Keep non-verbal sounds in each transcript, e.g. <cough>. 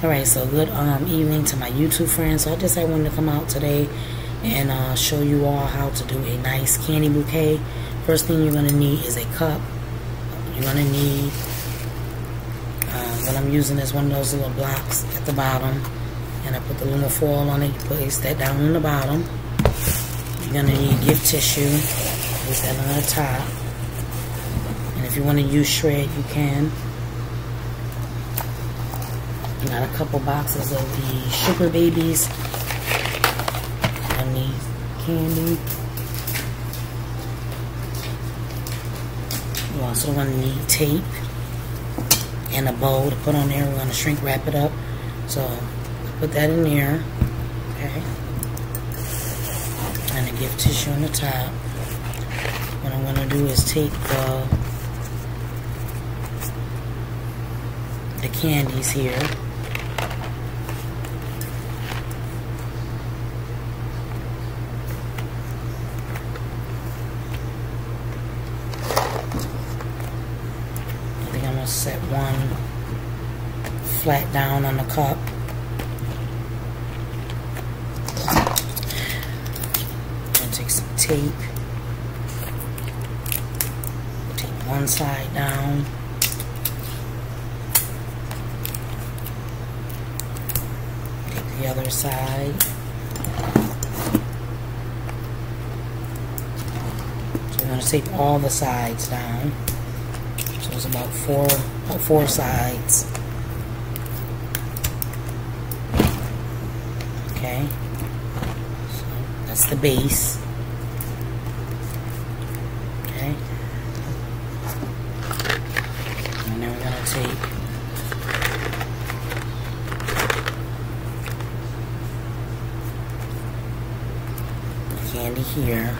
Alright, so good um, evening to my YouTube friends. So I just I wanted to come out today and uh, show you all how to do a nice candy bouquet. First thing you're going to need is a cup. You're going to need, uh, what I'm using is one of those little blocks at the bottom. And I put the little foil on it. You place that down on the bottom. You're going to need gift tissue. Place that on the top. And if you want to use shred, you can. Got a couple boxes of the sugar babies. I need candy. You also going to need tape and a bowl to put on there. We're going to shrink wrap it up. So put that in there. Okay. And a gift tissue on the top. What I'm going to do is take the the candies here. Set one flat down on the cup. And take some tape. Take one side down. Take the other side. So we're going to tape all the sides down. It's about four, four sides. Okay. So that's the base. Okay. And then we're gonna take the candy here.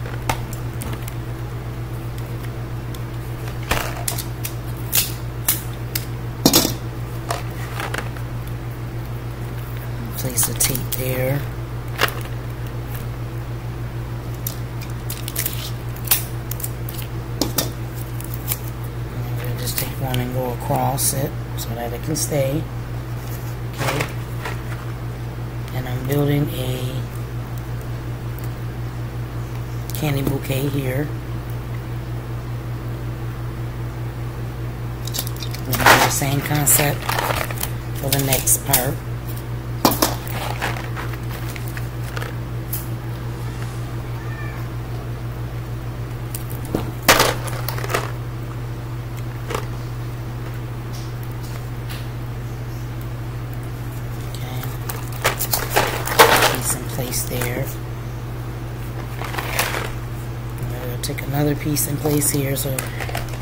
Place the tape there. Just take one and go across it so that it can stay. Okay. And I'm building a candy bouquet here. Same concept for the next part. Place there. Take another piece in place here, so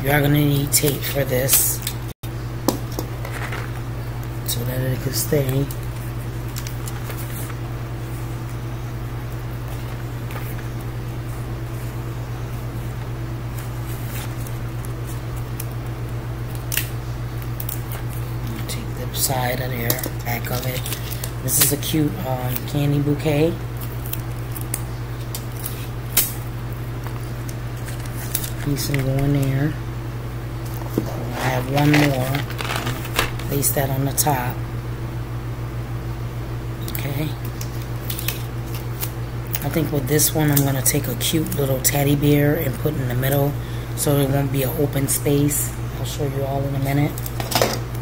you are going to need tape for this so that it can stay. Take the side of there, back of it. This is a cute um, candy bouquet. Piece will go in there. I have one more. Place that on the top. Okay. I think with this one, I'm going to take a cute little teddy bear and put in the middle so it won't be an open space. I'll show you all in a minute.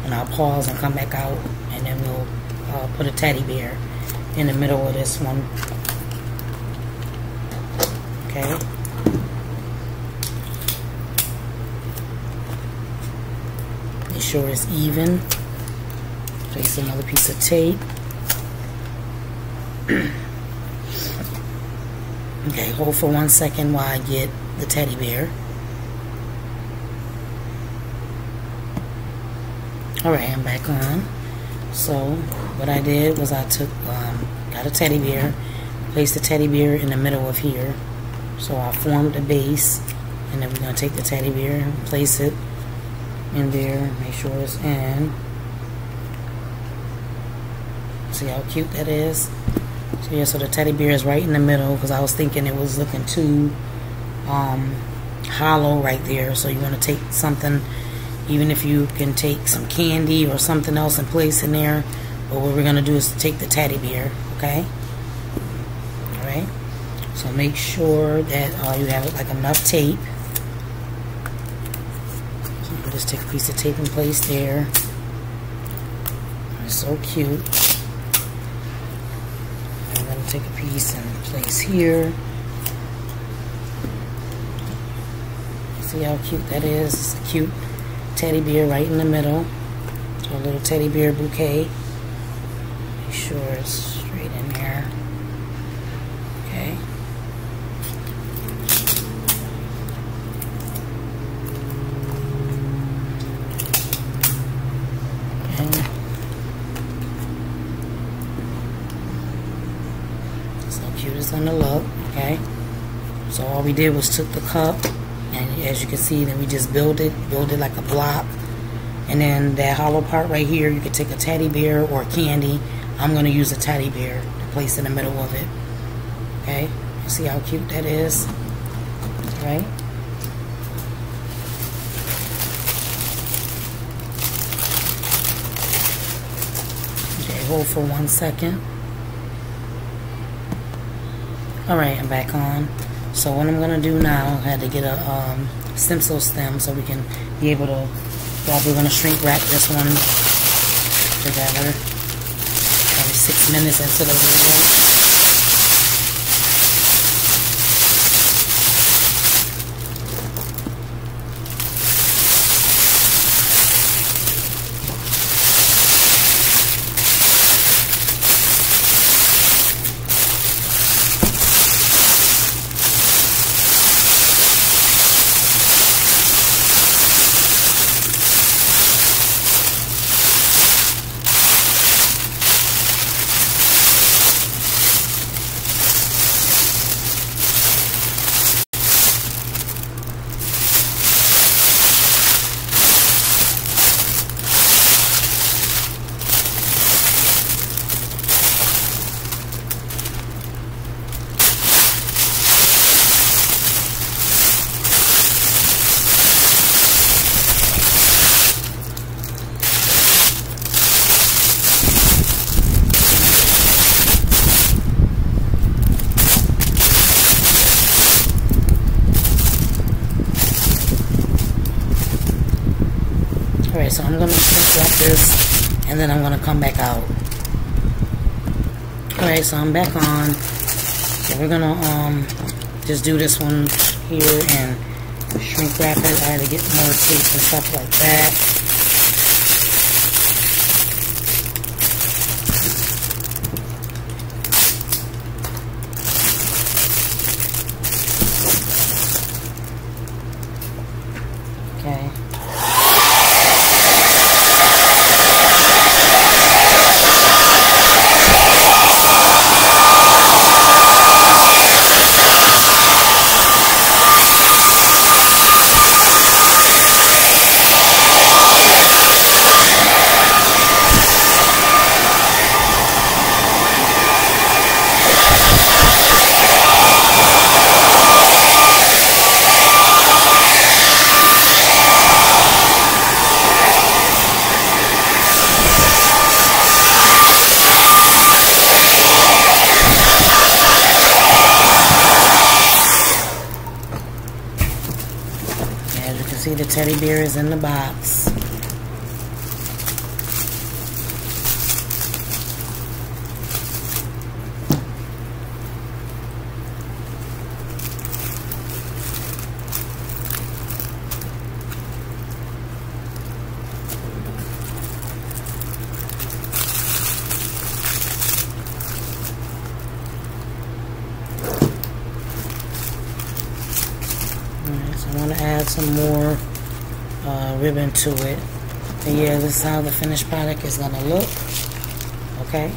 And I'll pause and come back out and then we'll uh, put a teddy bear in the middle of this one. Okay. Make sure it's even. Place another piece of tape. <clears throat> okay, hold for one second while I get the teddy bear. Alright, I'm back on. So what I did was I took, um, got a teddy bear, placed the teddy bear in the middle of here. So I formed a base, and then we're going to take the teddy bear and place it in there, make sure it's in. See how cute that is? So yeah, so the teddy bear is right in the middle because I was thinking it was looking too um, hollow right there. So you want to take something even if you can take some candy or something else and place in there But what we're going to do is take the teddy bear, okay? Alright? So make sure that uh, you have like enough tape. So you just take a piece of tape and place there. It's so cute. I'm going to take a piece and place here. See how cute that is? It's cute teddy bear right in the middle. So a little teddy bear bouquet. Make sure it's straight in there. Okay. Okay. So cute it's gonna look, okay? So all we did was took the cup and as you can see then we just build it build it like a block. And then that hollow part right here you can take a teddy bear or candy. I'm going to use a teddy bear to place in the middle of it. Okay? See how cute that is? Right? Okay hold for one second. Alright I'm back on so what I'm gonna do now, I had to get a um, stencil stem so we can be able to, we're gonna shrink wrap this one together. Probably six minutes into the video. Alright, so I'm going to wrap this and then I'm going to come back out. Alright, so I'm back on. So we're going to um, just do this one here and shrink wrap it. I had to get more tape and stuff like that. See the teddy bear is in the box. I want to add some more uh, ribbon to it. And yeah, this is how the finished product is going to look. Okay.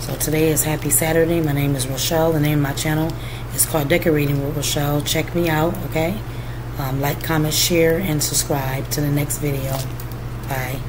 So today is Happy Saturday. My name is Rochelle. The name of my channel is called Decorating with Rochelle. Check me out. Okay. Um, like, comment, share, and subscribe to the next video. Bye.